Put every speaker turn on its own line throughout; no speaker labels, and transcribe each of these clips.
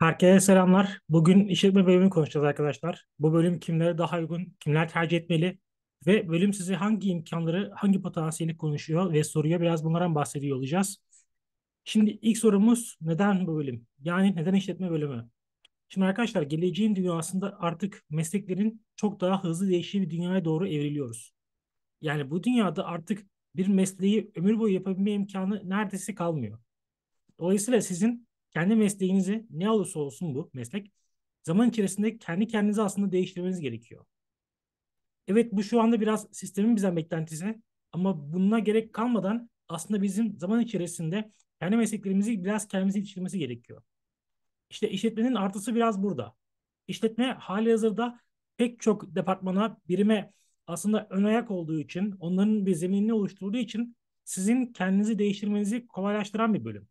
Herkese selamlar. Bugün işletme bölümünü konuşacağız arkadaşlar. Bu bölüm kimlere daha uygun, kimler tercih etmeli ve bölüm size hangi imkanları, hangi potansiyeli konuşuyor ve soruyor. Biraz bunlardan bahsediyor olacağız. Şimdi ilk sorumuz neden bu bölüm? Yani neden işletme bölümü? Şimdi arkadaşlar geleceğin dünyasında artık mesleklerin çok daha hızlı değiştiği bir dünyaya doğru evriliyoruz. Yani bu dünyada artık bir mesleği ömür boyu yapabilme imkanı neredeyse kalmıyor. Dolayısıyla sizin kendi mesleğinizi ne olursa olsun bu meslek zaman içerisinde kendi kendinizi aslında değiştirmeniz gerekiyor. Evet bu şu anda biraz sistemin bizden beklentisi ama bununla gerek kalmadan aslında bizim zaman içerisinde kendi mesleklerimizi biraz kendimize yetiştirmesi gerekiyor. İşte işletmenin artısı biraz burada. İşletme hali hazırda pek çok departmana, birime aslında ön ayak olduğu için, onların bir zeminini oluşturduğu için sizin kendinizi değiştirmenizi kolaylaştıran bir bölüm.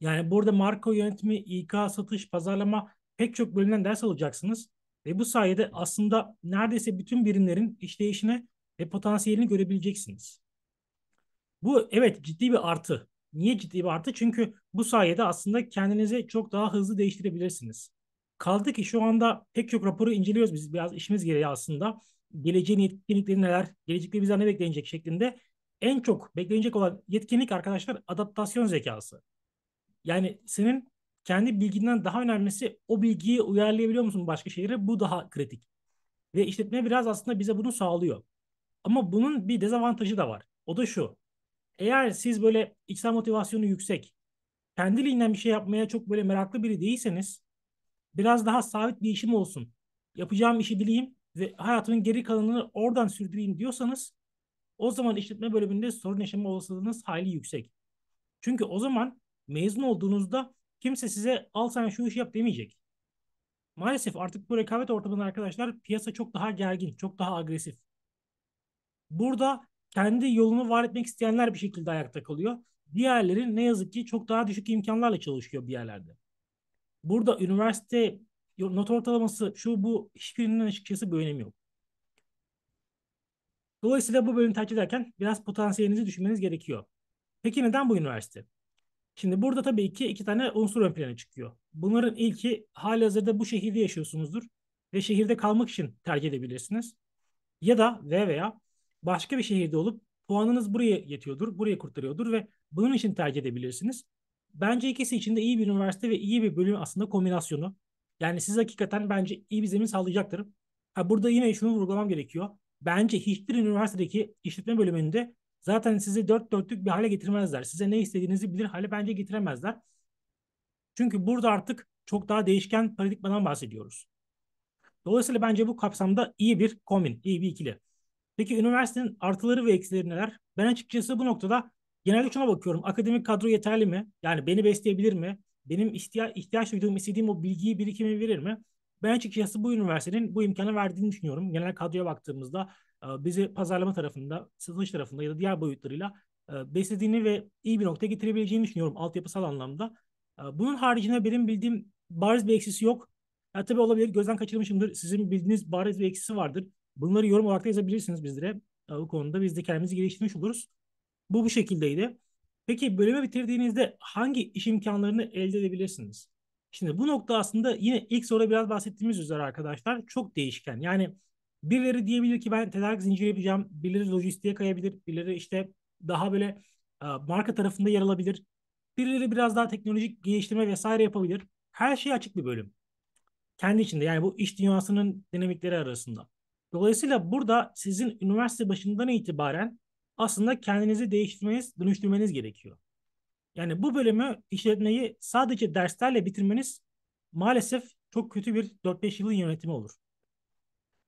Yani burada marka yönetimi, İK, satış, pazarlama pek çok bölümden ders alacaksınız. Ve bu sayede aslında neredeyse bütün birimlerin işleyişine ve potansiyelini görebileceksiniz. Bu evet ciddi bir artı. Niye ciddi bir artı? Çünkü bu sayede aslında kendinizi çok daha hızlı değiştirebilirsiniz. Kaldı ki şu anda pek çok raporu inceliyoruz biz. Biraz işimiz gereği aslında. Geleceğin yetkinlikleri neler, gelecekte bizden ne beklenecek şeklinde. En çok beklenecek olan yetkinlik arkadaşlar adaptasyon zekası. Yani senin kendi bilginden daha önemlisi o bilgiyi uyarlayabiliyor musun başka şeylere? Bu daha kritik. Ve işletme biraz aslında bize bunu sağlıyor. Ama bunun bir dezavantajı da var. O da şu. Eğer siz böyle içsel motivasyonu yüksek, kendiliğinden bir şey yapmaya çok böyle meraklı biri değilseniz biraz daha sabit bir işim olsun. Yapacağım işi bileyim ve hayatımın geri kalanını oradan sürdüreyim diyorsanız o zaman işletme bölümünde sorun yaşama olasılığınız hayli yüksek. Çünkü o zaman mezun olduğunuzda kimse size al sen şu işi yap demeyecek. Maalesef artık bu rekabet ortamında arkadaşlar piyasa çok daha gergin, çok daha agresif. Burada kendi yolunu var etmek isteyenler bir şekilde ayakta kalıyor. Diğerleri ne yazık ki çok daha düşük imkanlarla çalışıyor bir yerlerde. Burada üniversite not ortalaması şu bu hiçbirinin açıkçası bir önemi yok. Dolayısıyla bu bölümü tercih ederken biraz potansiyelinizi düşünmeniz gerekiyor. Peki neden bu üniversite? Şimdi burada tabii ki iki tane unsur ön plana çıkıyor. Bunların ilki hali hazırda bu şehirde yaşıyorsunuzdur ve şehirde kalmak için tercih edebilirsiniz. Ya da ve veya başka bir şehirde olup puanınız buraya yetiyordur, buraya kurtarıyordur ve bunun için tercih edebilirsiniz. Bence ikisi için de iyi bir üniversite ve iyi bir bölüm aslında kombinasyonu. Yani siz hakikaten bence iyi bir zemin sağlayacaktır. Ha burada yine şunu vurgulamam gerekiyor. Bence hiçbir üniversitedeki işletme bölümünde zaten sizi dört dörtlük bir hale getirmezler. Size ne istediğinizi bilir hale bence getiremezler. Çünkü burada artık çok daha değişken paradigmadan bahsediyoruz. Dolayısıyla bence bu kapsamda iyi bir kombin, iyi bir ikili. Peki üniversitenin artıları ve eksileri neler? Ben açıkçası bu noktada genelde şuna bakıyorum. Akademik kadro yeterli mi? Yani beni besleyebilir mi? Benim ihtiya ihtiyaç duyduğum, istediğim o bilgiyi, birikimi verir mi? Ben açıkçası bu üniversitenin bu imkanı verdiğini düşünüyorum. Genel kadroya baktığımızda bizi pazarlama tarafında, satış tarafında ya da diğer boyutlarıyla e, beslediğini ve iyi bir noktaya getirebileceğini düşünüyorum altyapısal anlamda. E, bunun haricinde benim bildiğim bariz bir eksisi yok. Ya tabii olabilir gözden kaçırmışımdır. Sizin bildiğiniz bariz bir eksisi vardır. Bunları yorum olarak da yazabilirsiniz bizlere. Bu konuda biz de kendimizi geliştirmiş oluruz. Bu bu şekildeydi. Peki bölümü bitirdiğinizde hangi iş imkanlarını elde edebilirsiniz? Şimdi bu nokta aslında yine ilk soruda biraz bahsettiğimiz üzere arkadaşlar çok değişken. Yani birileri diyebilir ki ben tedarik zinciri yapacağım. Birileri lojistiğe kayabilir. Birileri işte daha böyle e, marka tarafında yer alabilir. Birileri biraz daha teknolojik geliştirme vesaire yapabilir. Her şey açık bir bölüm. Kendi içinde yani bu iş dünyasının dinamikleri arasında. Dolayısıyla burada sizin üniversite başından itibaren aslında kendinizi değiştirmeniz, dönüştürmeniz gerekiyor. Yani bu bölümü işletmeyi sadece derslerle bitirmeniz maalesef çok kötü bir 4-5 yılın yönetimi olur.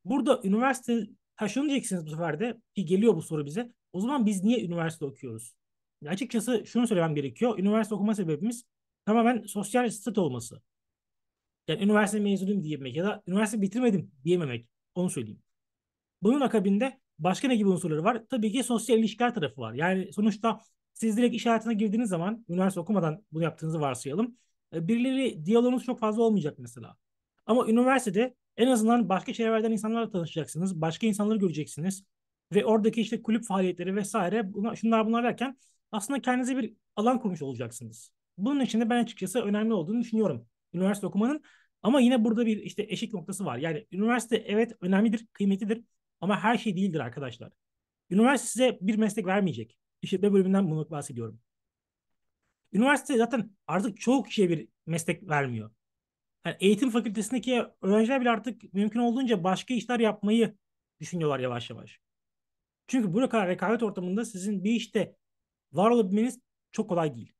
Burada üniversite diyeceksiniz bu sefer de ki geliyor bu soru bize. O zaman biz niye üniversite okuyoruz? Ya açıkçası şunu söylemem gerekiyor. Üniversite okuma sebebimiz tamamen sosyal statü olması. Yani üniversite mezunuyum diyememek ya da üniversite bitirmedim diyememek. Onu söyleyeyim. Bunun akabinde başka ne gibi unsurları var? Tabii ki sosyal ilişkiler tarafı var. Yani sonuçta siz direkt iş hayatına girdiğiniz zaman üniversite okumadan bunu yaptığınızı varsayalım. E, birileri diyaloğunuz çok fazla olmayacak mesela. Ama üniversitede en azından başka çevrelerden insanlarla tanışacaksınız. Başka insanları göreceksiniz. Ve oradaki işte kulüp faaliyetleri vesaire buna, şunlar bunlar derken aslında kendinize bir alan kurmuş olacaksınız. Bunun için de ben açıkçası önemli olduğunu düşünüyorum. üniversite okumanın. Ama yine burada bir işte eşik noktası var. Yani üniversite evet önemlidir, kıymetlidir ama her şey değildir arkadaşlar. Üniversite size bir meslek vermeyecek. İşletme bölümünden bunu bahsediyorum. Üniversite zaten artık çoğu kişiye bir meslek vermiyor. Yani eğitim fakültesindeki öğrenciler bile artık mümkün olduğunca başka işler yapmayı düşünüyorlar yavaş yavaş. Çünkü bu kadar rekabet ortamında sizin bir işte var olabilmeniz çok kolay değil.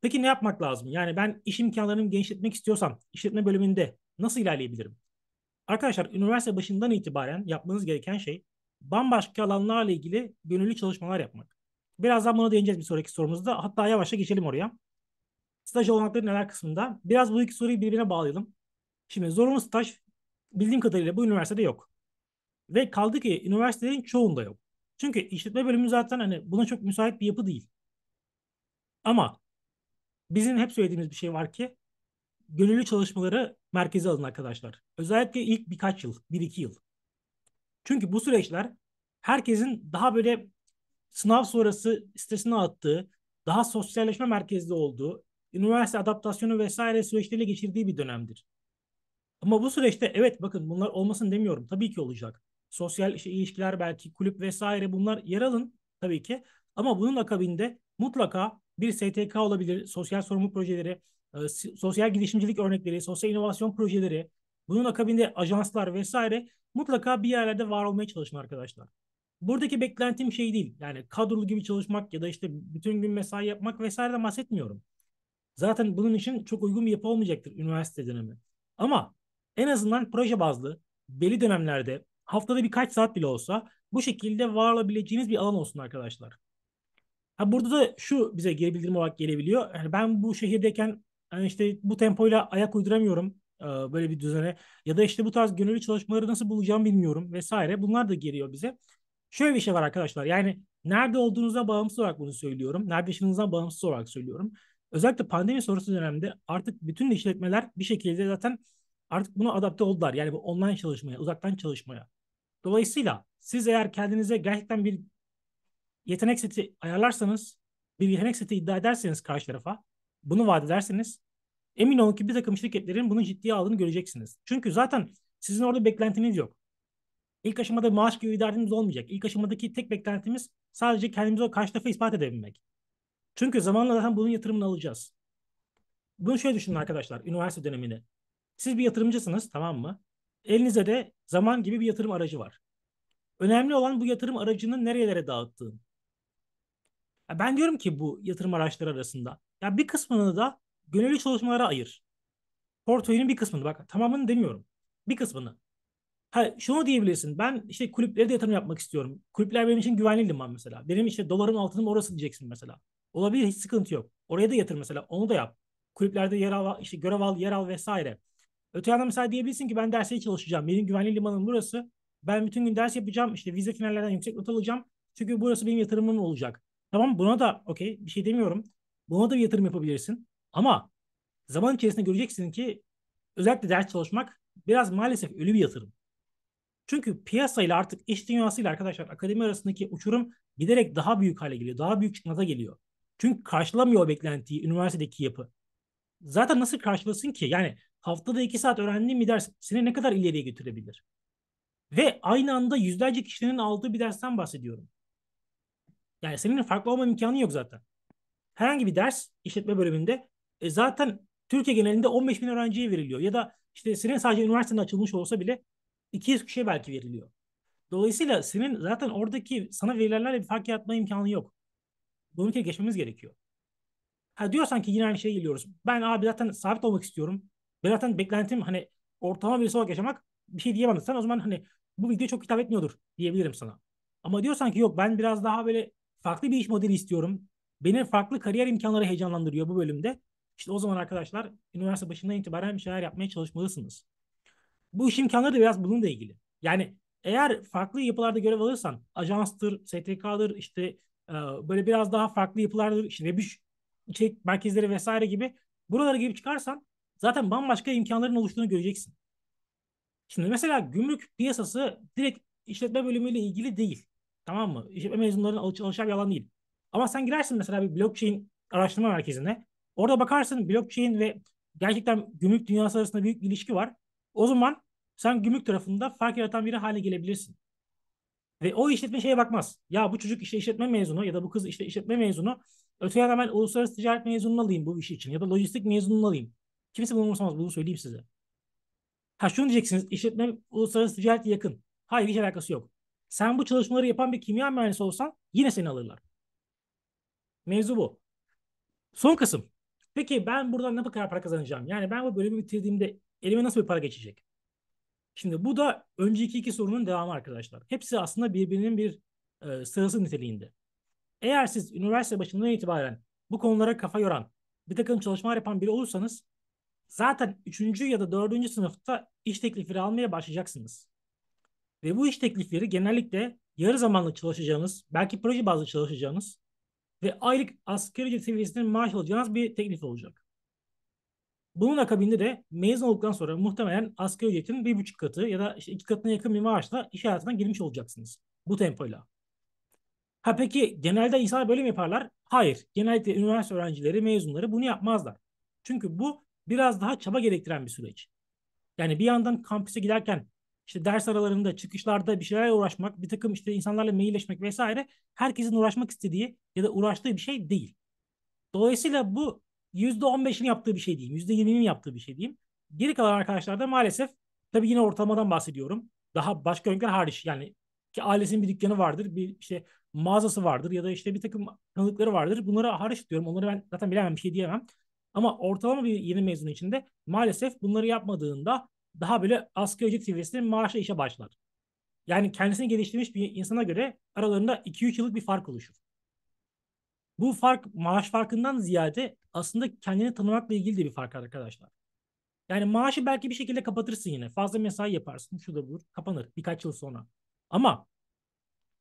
Peki ne yapmak lazım? Yani ben iş imkanlarını genişletmek istiyorsam işletme bölümünde nasıl ilerleyebilirim? Arkadaşlar üniversite başından itibaren yapmanız gereken şey bambaşka alanlarla ilgili gönüllü çalışmalar yapmak. Birazdan buna değineceğiz bir sonraki sorumuzda. Hatta yavaşça geçelim oraya. Staj olanakları neler kısmında. Biraz bu iki soruyu birbirine bağlayalım. Şimdi zorunlu staj bildiğim kadarıyla bu üniversitede yok. Ve kaldı ki üniversitelerin çoğunda yok. Çünkü işletme bölümü zaten hani buna çok müsait bir yapı değil. Ama bizim hep söylediğimiz bir şey var ki gönüllü çalışmaları merkeze alın arkadaşlar. Özellikle ilk birkaç yıl, bir iki yıl. Çünkü bu süreçler herkesin daha böyle sınav sonrası stresini attığı, daha sosyalleşme merkezli olduğu, üniversite adaptasyonu vesaire süreçleriyle geçirdiği bir dönemdir. Ama bu süreçte evet bakın bunlar olmasın demiyorum. Tabii ki olacak. Sosyal işte ilişkiler belki kulüp vesaire bunlar yer alın tabii ki. Ama bunun akabinde mutlaka bir STK olabilir, sosyal sorumluluk projeleri, e, sosyal girişimcilik örnekleri, sosyal inovasyon projeleri, bunun akabinde ajanslar vesaire mutlaka bir yerlerde var olmaya çalışın arkadaşlar. Buradaki beklentim şey değil. Yani kadrolu gibi çalışmak ya da işte bütün gün mesai yapmak vesaireden bahsetmiyorum. Zaten bunun için çok uygun bir yapı olmayacaktır üniversite dönemi. Ama en azından proje bazlı belli dönemlerde haftada birkaç saat bile olsa bu şekilde var olabileceğiniz bir alan olsun arkadaşlar. Ha burada da şu bize geri bildirim olarak gelebiliyor. Yani ben bu şehirdeyken yani işte bu tempoyla ayak uyduramıyorum e, böyle bir düzene ya da işte bu tarz gönüllü çalışmaları nasıl bulacağım bilmiyorum vesaire. Bunlar da geliyor bize. Şöyle bir şey var arkadaşlar. Yani nerede olduğunuza bağımsız olarak bunu söylüyorum. Nerede yaşadığınızdan bağımsız olarak söylüyorum. Özellikle pandemi sonrası dönemde artık bütün işletmeler bir şekilde zaten artık buna adapte oldular. Yani bu online çalışmaya, uzaktan çalışmaya. Dolayısıyla siz eğer kendinize gerçekten bir yetenek seti ayarlarsanız, bir yetenek seti iddia ederseniz karşı tarafa, bunu vaat ederseniz emin olun ki bir takım şirketlerin bunu ciddiye aldığını göreceksiniz. Çünkü zaten sizin orada beklentiniz yok. İlk aşamada maaş gibi bir derdimiz olmayacak. İlk aşamadaki tek beklentimiz sadece kendimizi o karşı tarafa ispat edebilmek. Çünkü zamanla zaten bunun yatırımını alacağız. Bunu şöyle düşünün arkadaşlar üniversite döneminde. Siz bir yatırımcısınız tamam mı? Elinizde de zaman gibi bir yatırım aracı var. Önemli olan bu yatırım aracının nerelere dağıttığın. ben diyorum ki bu yatırım araçları arasında ya bir kısmını da gönüllü çalışmalara ayır. Portföyünün bir kısmını bak tamamını demiyorum. Bir kısmını. Ha, şunu diyebilirsin. Ben işte kulüplere de yatırım yapmak istiyorum. Kulüpler benim için güvenli liman mesela. Benim işte dolarım altınım orası diyeceksin mesela. Olabilir hiç sıkıntı yok. Oraya da yatır mesela. Onu da yap. Kulüplerde yer al, işte görev al, yer al vesaire. Öte yandan mesela diyebilirsin ki ben derse çalışacağım. Benim güvenli limanım burası. Ben bütün gün ders yapacağım. İşte vize finallerden yüksek not alacağım. Çünkü burası benim yatırımım olacak. Tamam buna da okey bir şey demiyorum. Buna da bir yatırım yapabilirsin. Ama zaman içerisinde göreceksin ki özellikle ders çalışmak biraz maalesef ölü bir yatırım. Çünkü piyasayla artık iş dünyasıyla arkadaşlar akademi arasındaki uçurum giderek daha büyük hale geliyor. Daha büyük çıkmaza geliyor. Çünkü karşılamıyor o beklentiyi üniversitedeki yapı. Zaten nasıl karşılasın ki? Yani haftada iki saat öğrendiğin bir ders seni ne kadar ileriye götürebilir? Ve aynı anda yüzlerce kişinin aldığı bir dersten bahsediyorum. Yani senin farklı olma imkanı yok zaten. Herhangi bir ders işletme bölümünde e, zaten Türkiye genelinde 15 bin öğrenciye veriliyor. Ya da işte senin sadece üniversitenin açılmış olsa bile 200 kişiye belki veriliyor. Dolayısıyla senin zaten oradaki sana verilenlerle bir fark yaratma imkanı yok. Bunu kere geçmemiz gerekiyor. Ha diyorsan ki yine aynı şeye geliyoruz. Ben abi zaten sabit olmak istiyorum. Ben zaten beklentim hani ortalama birisi olarak yaşamak bir şey diyemem. Sen o zaman hani bu video çok hitap etmiyordur diyebilirim sana. Ama diyorsan ki yok ben biraz daha böyle farklı bir iş modeli istiyorum. Beni farklı kariyer imkanları heyecanlandırıyor bu bölümde. İşte o zaman arkadaşlar üniversite başından itibaren bir şeyler yapmaya çalışmalısınız. Bu iş imkanları da biraz bununla ilgili. Yani eğer farklı yapılarda görev alırsan ajanstır, STK'dır işte böyle biraz daha farklı yapılardır işte web içerik merkezleri vesaire gibi buralara girip çıkarsan zaten bambaşka imkanların oluştuğunu göreceksin. Şimdi mesela gümrük piyasası direkt işletme bölümüyle ilgili değil. Tamam mı? İşletme mezunlarının alış alışacağı bir alan değil. Ama sen girersin mesela bir blockchain araştırma merkezine. Orada bakarsın blockchain ve gerçekten gümrük dünyası arasında büyük bir ilişki var. O zaman sen gümrük tarafında fark yaratan biri hale gelebilirsin. Ve o işletme şeye bakmaz. Ya bu çocuk işte işletme mezunu ya da bu kız işte işletme mezunu. Öte yandan ben uluslararası ticaret mezununu alayım bu iş için ya da lojistik mezununu alayım. Kimse bunu umursamaz bunu söyleyeyim size. Ha şunu diyeceksiniz işletme uluslararası ticaret yakın. Hayır hiç alakası yok. Sen bu çalışmaları yapan bir kimya mühendisi olsan yine seni alırlar. Mevzu bu. Son kısım. Peki ben buradan ne kadar para kazanacağım? Yani ben bu bölümü bitirdiğimde elime nasıl bir para geçecek? Şimdi bu da önceki iki sorunun devamı arkadaşlar. Hepsi aslında birbirinin bir e, sırası niteliğinde. Eğer siz üniversite başından itibaren bu konulara kafa yoran, bir takım çalışmalar yapan biri olursanız zaten 3. ya da 4. sınıfta iş teklifleri almaya başlayacaksınız. Ve bu iş teklifleri genellikle yarı zamanlı çalışacağınız, belki proje bazlı çalışacağınız ve aylık asgari ücret seviyesinde maaş alacağınız bir teklif olacak. Bunun akabinde de mezun olduktan sonra muhtemelen asgari ücretin bir buçuk katı ya da işte iki katına yakın bir maaşla iş hayatına girmiş olacaksınız. Bu tempoyla. Ha peki genelde insanlar böyle mi yaparlar? Hayır. Genellikle üniversite öğrencileri, mezunları bunu yapmazlar. Çünkü bu biraz daha çaba gerektiren bir süreç. Yani bir yandan kampüse giderken işte ders aralarında, çıkışlarda bir şeylerle uğraşmak, bir takım işte insanlarla mailleşmek vesaire herkesin uğraşmak istediği ya da uğraştığı bir şey değil. Dolayısıyla bu %15'in yaptığı bir şey diyeyim. %20'nin yaptığı bir şey diyeyim. Geri kalan arkadaşlar da maalesef tabii yine ortalamadan bahsediyorum. Daha başka örnekler hariç yani ki ailesinin bir dükkanı vardır, bir işte mağazası vardır ya da işte bir takım tanıdıkları vardır. Bunları hariç diyorum. Onları ben zaten bilemem bir şey diyemem. Ama ortalama bir yeni mezun içinde maalesef bunları yapmadığında daha böyle asgari ücret seviyesinde maaşla işe başlar. Yani kendisini geliştirmiş bir insana göre aralarında 2-3 yıllık bir fark oluşur. Bu fark maaş farkından ziyade aslında kendini tanımakla ilgili de bir fark arkadaşlar. Yani maaşı belki bir şekilde kapatırsın yine. Fazla mesai yaparsın. Şu da bu kapanır birkaç yıl sonra. Ama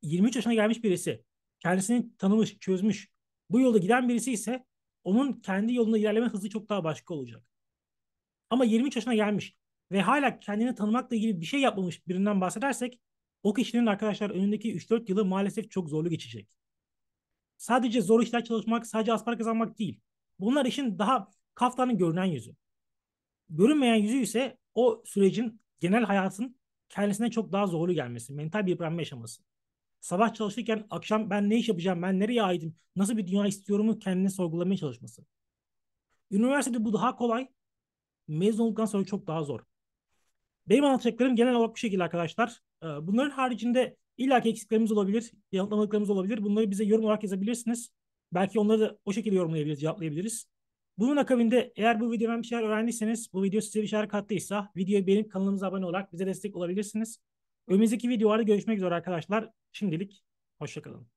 23 yaşına gelmiş birisi kendisini tanımış, çözmüş, bu yolda giden birisi ise onun kendi yolunda ilerleme hızı çok daha başka olacak. Ama 23 yaşına gelmiş ve hala kendini tanımakla ilgili bir şey yapmamış birinden bahsedersek o kişinin arkadaşlar önündeki 3-4 yılı maalesef çok zorlu geçecek. Sadece zor işler çalışmak, sadece az para kazanmak değil. Bunlar işin daha kaftanın görünen yüzü. Görünmeyen yüzü ise o sürecin genel hayatın kendisine çok daha zorlu gelmesi, mental bir yıpranma yaşaması. Sabah çalışırken akşam ben ne iş yapacağım, ben nereye aitim, nasıl bir dünya istiyorumu kendini sorgulamaya çalışması. Üniversitede bu daha kolay, mezun olduktan sonra çok daha zor. Benim anlatacaklarım genel olarak bu şekilde arkadaşlar. Ee, bunların haricinde illaki eksiklerimiz olabilir, yanıtlamadıklarımız olabilir. Bunları bize yorum olarak yazabilirsiniz. Belki onları da o şekilde yorumlayabiliriz, cevaplayabiliriz. Bunun akabinde eğer bu videodan bir şeyler öğrendiyseniz, bu video size bir şeyler kattıysa videoyu beğenip kanalımıza abone olarak bize destek olabilirsiniz. Önümüzdeki videolarda görüşmek üzere arkadaşlar. Şimdilik hoşçakalın.